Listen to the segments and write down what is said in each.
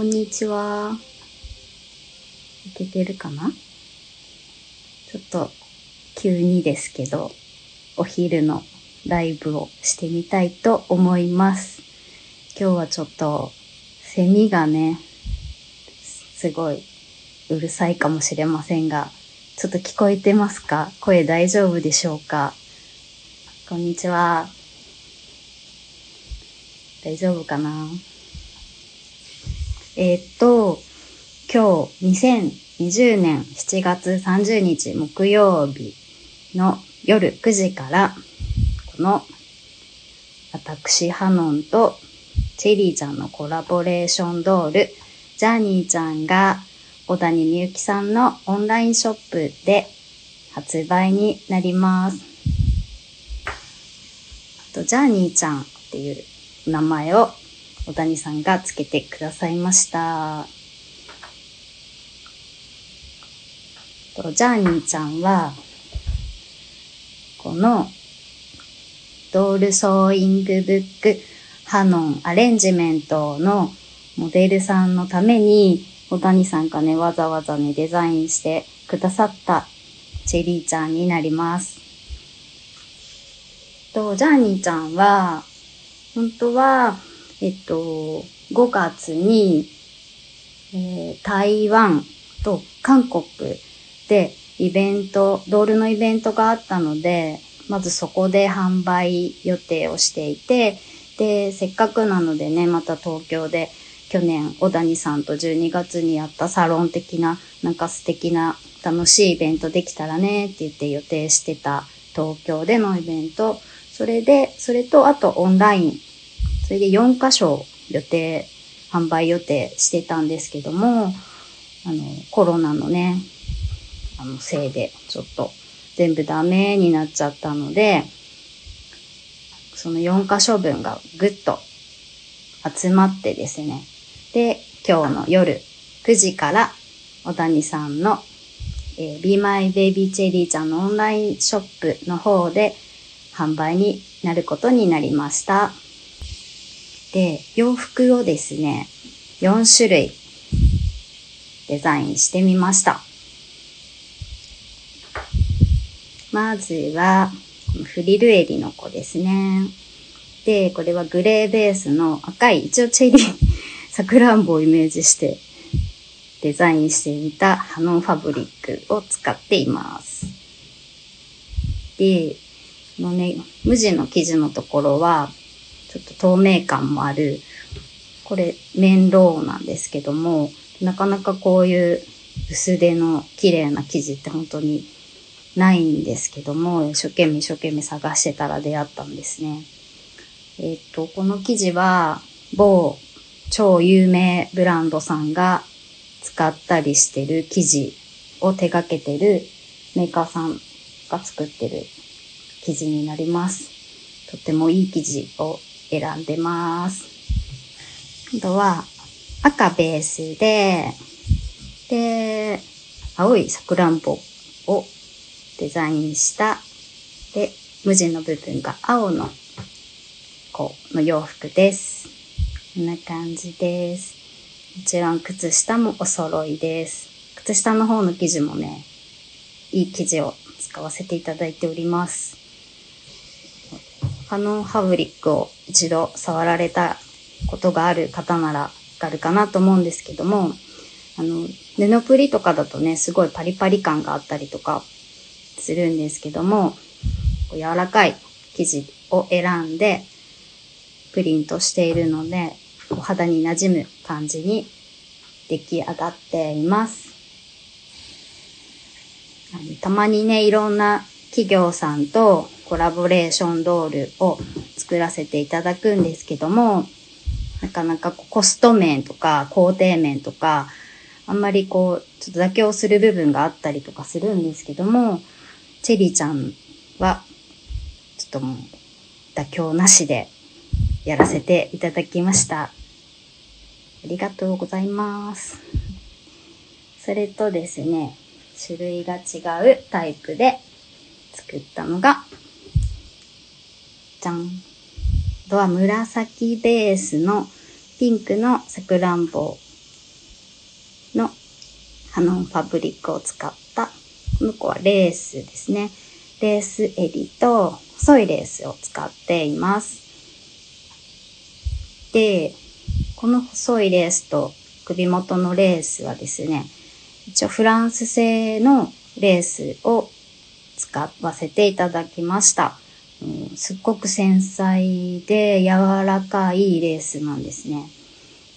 こんにちは。いけてるかな？ちょっと急にですけど、お昼のライブをしてみたいと思います。今日はちょっとセミがね、すごいうるさいかもしれませんが、ちょっと聞こえてますか？声大丈夫でしょうか？こんにちは。大丈夫かな？えーっと、今日2020年7月30日木曜日の夜9時から、この私ハノンとチェリーちゃんのコラボレーションドール、ジャーニーちゃんが小谷みゆきさんのオンラインショップで発売になります。あとジャーニーちゃんっていう名前を小谷さんがつけてくださいました。とジャーニーちゃんは、このドールソーイングブックハノンアレンジメントのモデルさんのために、小谷さんがね、わざわざね、デザインしてくださったチェリーちゃんになります。と、ジャーニーちゃんは、本当は、えっと、5月に、えー台湾と韓国でイベント、ドールのイベントがあったので、まずそこで販売予定をしていて、で、せっかくなのでね、また東京で去年小谷さんと12月にやったサロン的な、なんか素敵な楽しいイベントできたらねって言って予定してた東京でのイベント、それで、それとあとオンライン、それで4箇所予定、販売予定してたんですけども、あの、コロナのね、あの、せいで、ちょっと、全部ダメになっちゃったので、その4箇所分がぐっと集まってですね。で、今日の夜9時から、小谷さんの、えー、Be My Baby Cherry ちゃんのオンラインショップの方で販売になることになりました。で、洋服をですね、4種類デザインしてみました。まずは、フリル襟の子ですね。で、これはグレーベースの赤い、一応チェリー、さくらんぼをイメージしてデザインしてみたハノンファブリックを使っています。で、このね、無地の生地のところは、ちょっと透明感もある、これ、綿ローなんですけども、なかなかこういう薄手の綺麗な生地って本当にないんですけども、一生懸命一生懸命探してたら出会ったんですね。えっ、と、この生地は、某超有名ブランドさんが使ったりしてる生地を手掛けてるメーカーさんが作ってる生地になります。とってもいい生地を選んでます。あとは赤ベースで、で、青いさくらんぼをデザインした、で、無地の部分が青の子の洋服です。こんな感じです。もちろん靴下もお揃いです。靴下の方の生地もね、いい生地を使わせていただいております。ハノンハブリックを一度触られたことがある方ならわかるかなと思うんですけども、あの、布プリとかだとね、すごいパリパリ感があったりとかするんですけども、柔らかい生地を選んでプリントしているので、こう肌に馴染む感じに出来上がっています。たまにね、いろんな企業さんとコラボレーションドールを作らせていただくんですけども、なかなかコスト面とか工程面とか、あんまりこう、ちょっと妥協する部分があったりとかするんですけども、チェリーちゃんは、ちょっともう、妥協なしでやらせていただきました。ありがとうございます。それとですね、種類が違うタイプで作ったのが、じゃん。あとは紫ベースのピンクのさくらんぼのハノンファブリックを使った、この子はレースですね。レース襟と細いレースを使っています。で、この細いレースと首元のレースはですね、一応フランス製のレースを使わせていただきました。すっごく繊細で柔らかいレースなんですね。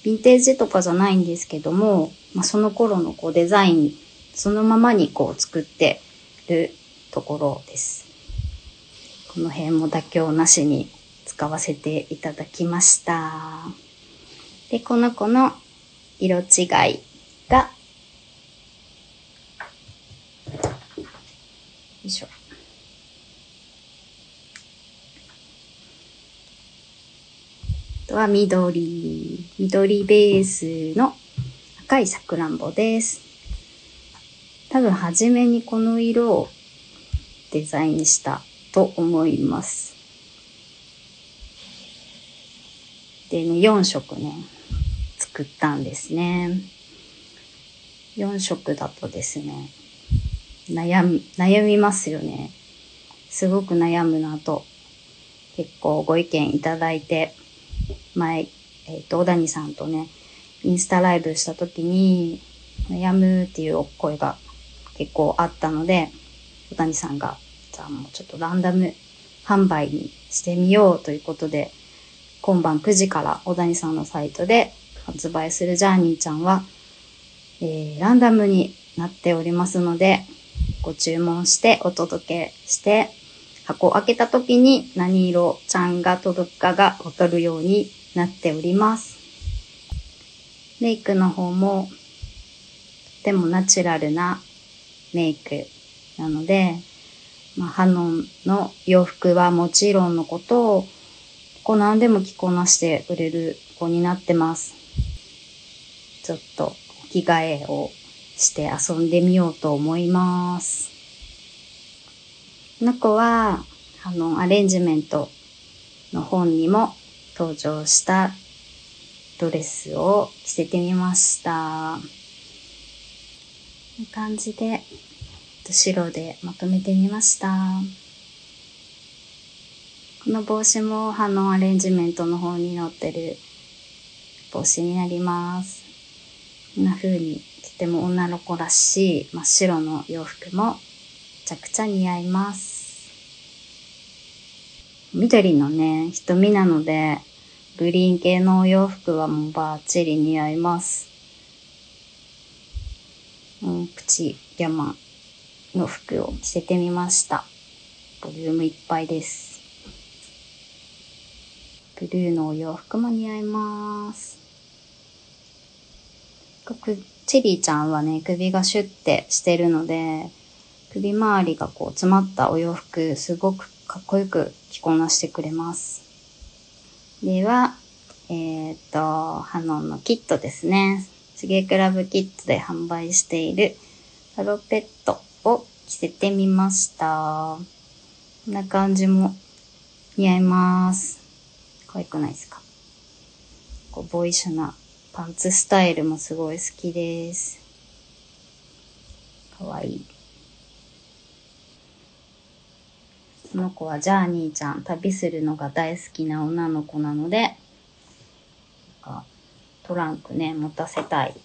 ヴィンテージとかじゃないんですけども、まあ、その頃のこうデザインそのままにこう作ってるところです。この辺も妥協なしに使わせていただきました。で、この子の色違いが、よいしょ。とは緑、緑ベースの赤いさくらんぼです。多分初めにこの色をデザインしたと思います。でね、4色ね、作ったんですね。4色だとですね、悩み、悩みますよね。すごく悩むなと、結構ご意見いただいて、前、えっ、ー、と、小谷さんとね、インスタライブした時に、悩むっていう声が結構あったので、小谷さんが、じゃあもうちょっとランダム販売にしてみようということで、今晩9時から小谷さんのサイトで発売するジャーニーちゃんは、えー、ランダムになっておりますので、ご注文してお届けして、箱を開けた時に何色ちゃんが届くかがわかるようになっております。メイクの方も、とてもナチュラルなメイクなので、まあ、ハノンの洋服はもちろんのことを、こう何でも着こなしてくれる子になってます。ちょっと着替えをして遊んでみようと思います。この子は、あの、アレンジメントの本にも登場したドレスを着せてみました。こんな感じで、白でまとめてみました。この帽子も葉のアレンジメントの方に載ってる帽子になります。こんな風にとても女の子らしい真っ白の洋服もめちゃくちゃ似合います。緑のね、瞳なので、グリーン系のお洋服はもうバッチリ似合います。うん、プチギャマの服を着せてみました。ボリュームいっぱいです。ブルーのお洋服も似合います。チェリーちゃんはね、首がシュッてしてるので、首周りがこう詰まったお洋服、すごくかっこよく着こなしてくれます。では、えっ、と、ハノンのキットですね。手芸クラブキットで販売しているタロペットを着せてみました。こんな感じも似合います。可愛くないですか？こう、ボイシュなパンツスタイルもすごい好きです。かわいい。この子はジャーニーちゃん、旅するのが大好きな女の子なので、トランクね、持たせたい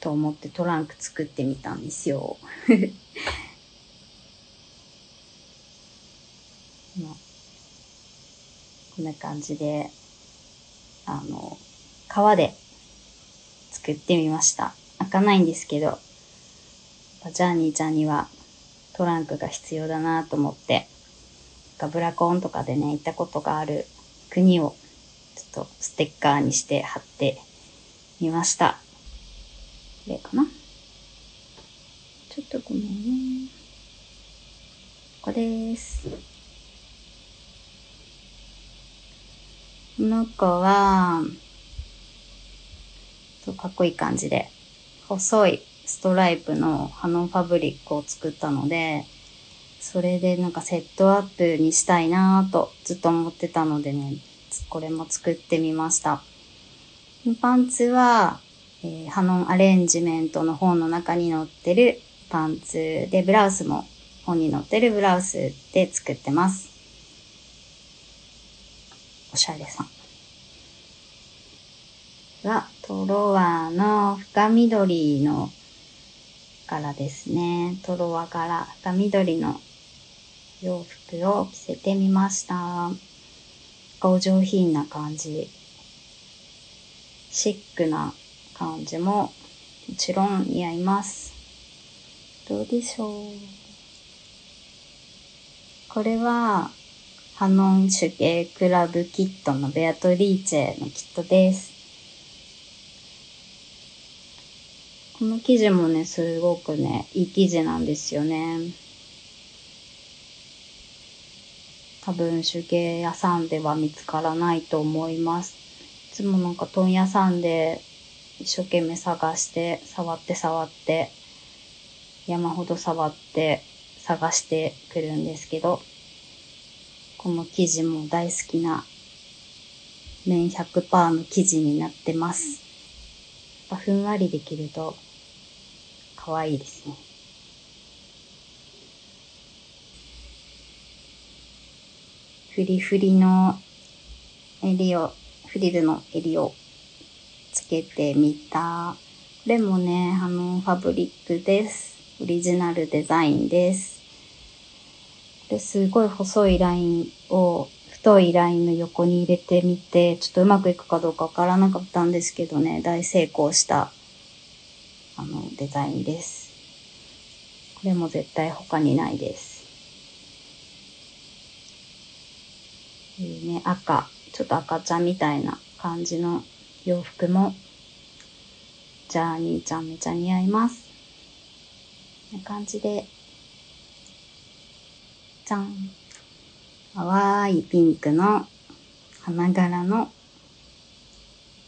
と思ってトランク作ってみたんですよ。こんな感じで、あの、革で作ってみました。開かないんですけど、ジャーニーちゃんにはトランクが必要だなと思って、かブラコンとかでね、行ったことがある国をちょっとステッカーにして貼ってみました。これかな？ちょっとごめんね。ここです。この子は、かっこいい感じで、細いストライプのハノンファブリックを作ったので、それでなんかセットアップにしたいなぁとずっと思ってたのでね、これも作ってみました。パンツは、えー、ハノンアレンジメントの本の中に載ってるパンツで、ブラウスも本に載ってるブラウスで作ってます。おしゃれさん。は、トロワの深緑の柄ですね。トロワ柄、深緑の洋服を着せてみました。お上品な感じ。シックな感じももちろん似合います。どうでしょうこれは、ハノン手芸クラブキットのベアトリーチェのキットです。この生地もね、すごくね、いい生地なんですよね。多分手芸屋さんでは見つからないと思います。いつもなんか問屋さんで一生懸命探して、触って触って、山ほど触って探してくるんですけど、この生地も大好きな綿100%の生地になってます。やっぱふんわりできると可愛いですね。フリフリの襟を、フリルの襟をつけてみた。これもね、あの、ファブリックです。オリジナルデザインです。これすごい細いラインを太いラインの横に入れてみて、ちょっとうまくいくかどうかわからなかったんですけどね、大成功したあの、デザインです。これも絶対他にないです。えー、ね、赤、ちょっと赤ちゃんみたいな感じの洋服も、じゃあ兄ちゃんめちゃ似合います。こんな感じで、じゃん。淡いピンクの花柄の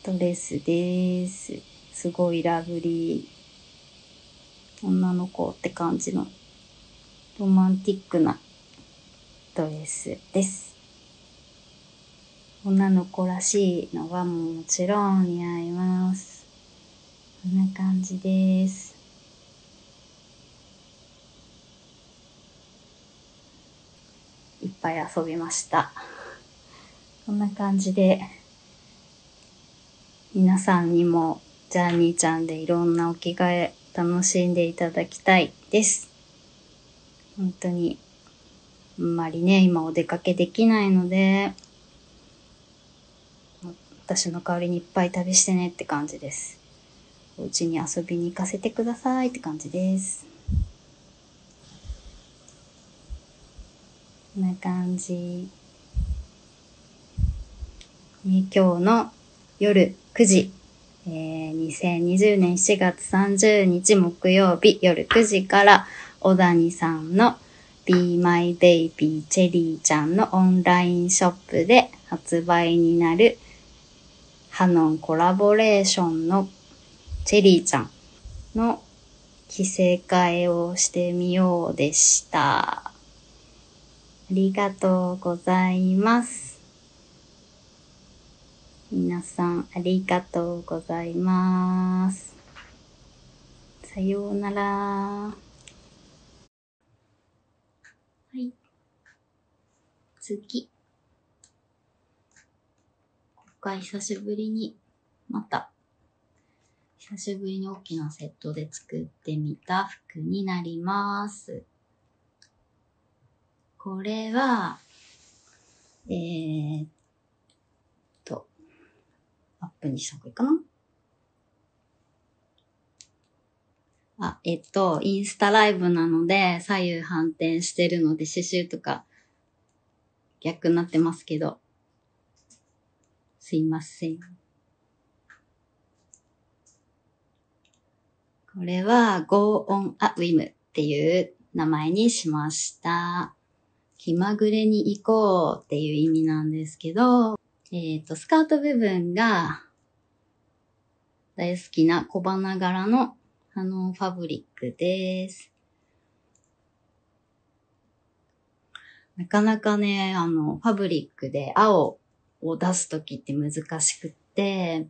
ドレスです。すごいラブリー。女の子って感じのロマンティックなドレスです。女の子らしいのはもちろん似合います。こんな感じです。いっぱい遊びました。こんな感じで、皆さんにもジャーニーちゃんでいろんなお着替え楽しんでいただきたいです。本当に、あんまりね、今お出かけできないので、私の代わりにいっぱい旅してねって感じです。お家に遊びに行かせてくださいって感じです。こんな感じ。今日の夜9時えー、2020年4月30日木曜日夜9時から小谷さんの Be My Baby チェリーちゃんのオンラインショップで発売になるハノンコラボレーションのチェリーちゃんの着せ替えをしてみようでした。ありがとうございます。皆さんありがとうございます。さようなら。はい。次。回久しぶりに、また、久しぶりに大きなセットで作ってみた服になります。これは、えー、アップにした方がいいかなあ、えっと、インスタライブなので、左右反転してるので、刺繍とか逆になってますけど、すいません。これは Go on a Whim っていう名前にしました。気まぐれに行こうっていう意味なんですけど、えっ、ー、と、スカート部分が大好きな小花柄のあのファブリックです。なかなかね、あの、ファブリックで青を出すときって難しくって、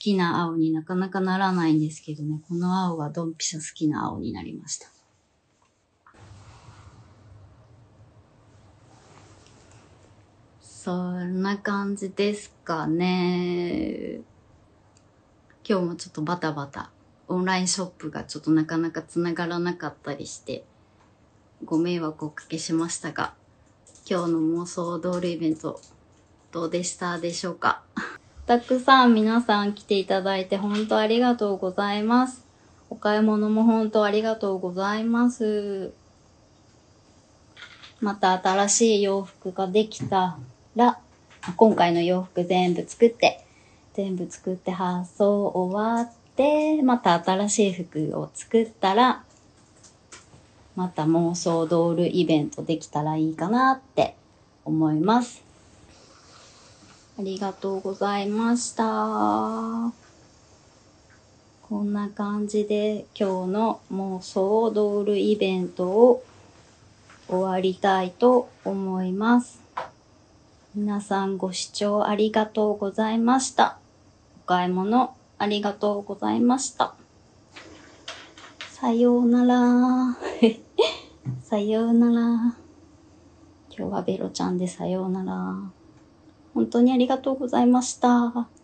きな青になかなかならないんですけどね、この青はドンピシャ好きな青になりました。そんな感じですかね。今日もちょっとバタバタ、オンラインショップがちょっとなかなか繋がらなかったりして、ご迷惑をおかけしましたが、今日の妄想ドールイベント、どうでしたでしょうか？たくさん皆さん来ていただいて本当ありがとうございます。お買い物も本当ありがとうございます。また新しい洋服ができたら、今回の洋服全部作って、全部作って発送終わって、また新しい服を作ったら、また妄想ドールイベントできたらいいかなって思います。ありがとうございました。こんな感じで今日の妄想ドールイベントを終わりたいと思います。皆さんご視聴ありがとうございました。お買い物ありがとうございました。さようなら。さようなら。今日はベロちゃんでさようなら。本当にありがとうございました。